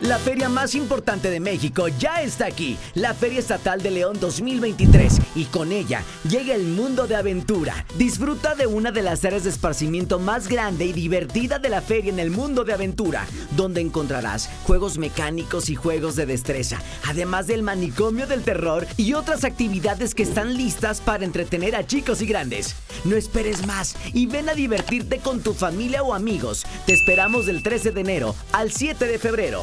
La feria más importante de México ya está aquí, la Feria Estatal de León 2023, y con ella llega el mundo de aventura. Disfruta de una de las áreas de esparcimiento más grande y divertida de la feria en el mundo de aventura, donde encontrarás juegos mecánicos y juegos de destreza, además del manicomio del terror y otras actividades que están listas para entretener a chicos y grandes. No esperes más y ven a divertirte con tu familia o amigos. Te esperamos del 13 de enero al 7 de febrero.